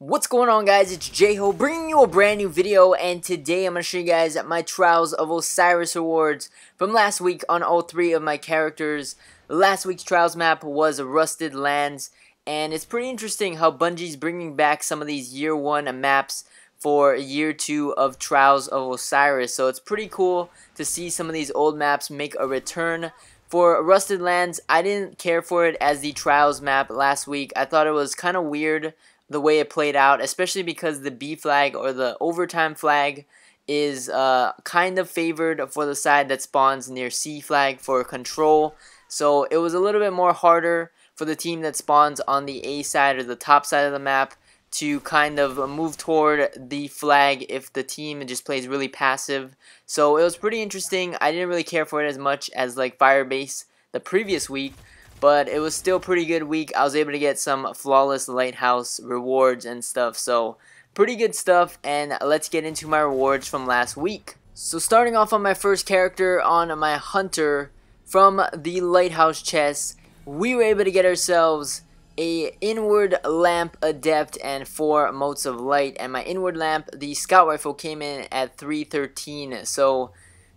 What's going on guys, it's J-Ho bringing you a brand new video and today I'm going to show you guys my Trials of Osiris rewards from last week on all three of my characters. Last week's Trials map was Rusted Lands and it's pretty interesting how Bungie's bringing back some of these year 1 maps for year 2 of Trials of Osiris. So it's pretty cool to see some of these old maps make a return. For Rusted Lands, I didn't care for it as the Trials map last week. I thought it was kind of weird the way it played out, especially because the B flag or the overtime flag is uh, kind of favored for the side that spawns near C flag for control. So it was a little bit more harder for the team that spawns on the A side or the top side of the map to kind of move toward the flag if the team just plays really passive. So it was pretty interesting. I didn't really care for it as much as like Firebase the previous week but it was still pretty good week. I was able to get some flawless lighthouse rewards and stuff. So pretty good stuff and let's get into my rewards from last week. So starting off on my first character on my hunter from the lighthouse chest, we were able to get ourselves a inward lamp adept and four motes of light and my inward lamp the scout rifle came in at 313 so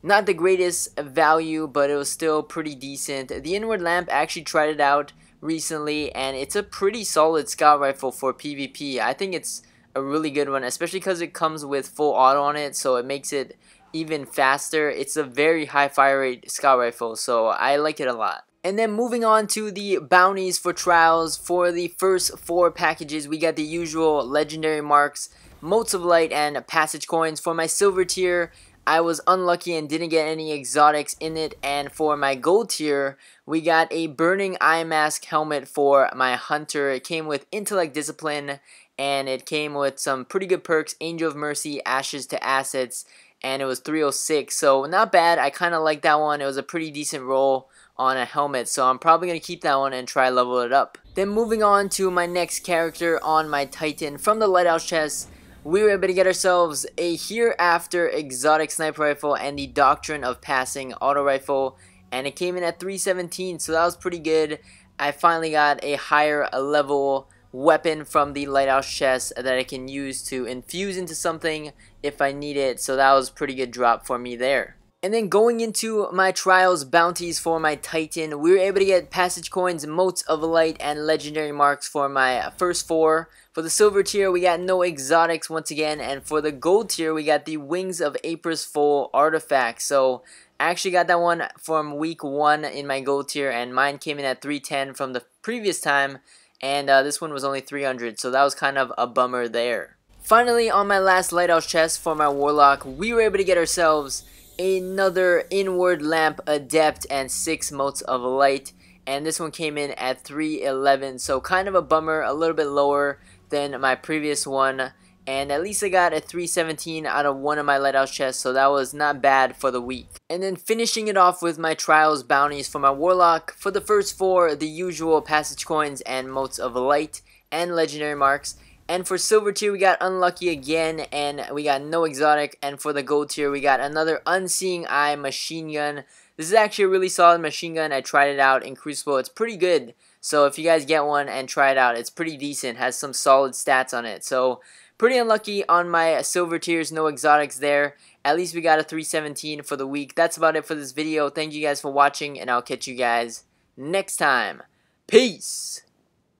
not the greatest value, but it was still pretty decent. The Inward Lamp actually tried it out recently, and it's a pretty solid scout rifle for PvP. I think it's a really good one, especially because it comes with full auto on it, so it makes it even faster. It's a very high fire rate scout rifle, so I like it a lot. And then moving on to the bounties for trials. For the first four packages, we got the usual legendary marks, motes of light, and passage coins. For my silver tier, I was unlucky and didn't get any exotics in it. And for my gold tier, we got a Burning Eye Mask helmet for my Hunter. It came with Intellect Discipline, and it came with some pretty good perks, Angel of Mercy, Ashes to Assets, and it was 306. So not bad. I kind of like that one. It was a pretty decent roll on a helmet, so I'm probably going to keep that one and try level it up. Then moving on to my next character on my Titan from the Lighthouse chest, we were able to get ourselves a Hereafter exotic sniper rifle and the Doctrine of Passing auto rifle and it came in at 317 so that was pretty good. I finally got a higher level weapon from the lighthouse chest that I can use to infuse into something if I need it so that was pretty good drop for me there. And then going into my trials bounties for my Titan, we were able to get passage coins, motes of light, and legendary marks for my first four. For the silver tier, we got no exotics once again, and for the gold tier, we got the Wings of Apris full artifact. So I actually got that one from week one in my gold tier, and mine came in at 310 from the previous time, and uh, this one was only 300, so that was kind of a bummer there. Finally, on my last lighthouse chest for my warlock, we were able to get ourselves another inward lamp adept and six motes of light. And this one came in at 311 so kind of a bummer a little bit lower than my previous one. And at least I got a 317 out of one of my lighthouse chests so that was not bad for the week. And then finishing it off with my trials bounties for my warlock. For the first four the usual passage coins and motes of light and legendary marks and for silver tier, we got unlucky again, and we got no exotic. And for the gold tier, we got another unseeing eye machine gun. This is actually a really solid machine gun. I tried it out in Crucible. It's pretty good. So if you guys get one and try it out, it's pretty decent. Has some solid stats on it. So pretty unlucky on my silver tiers. No exotics there. At least we got a 317 for the week. That's about it for this video. Thank you guys for watching, and I'll catch you guys next time. Peace!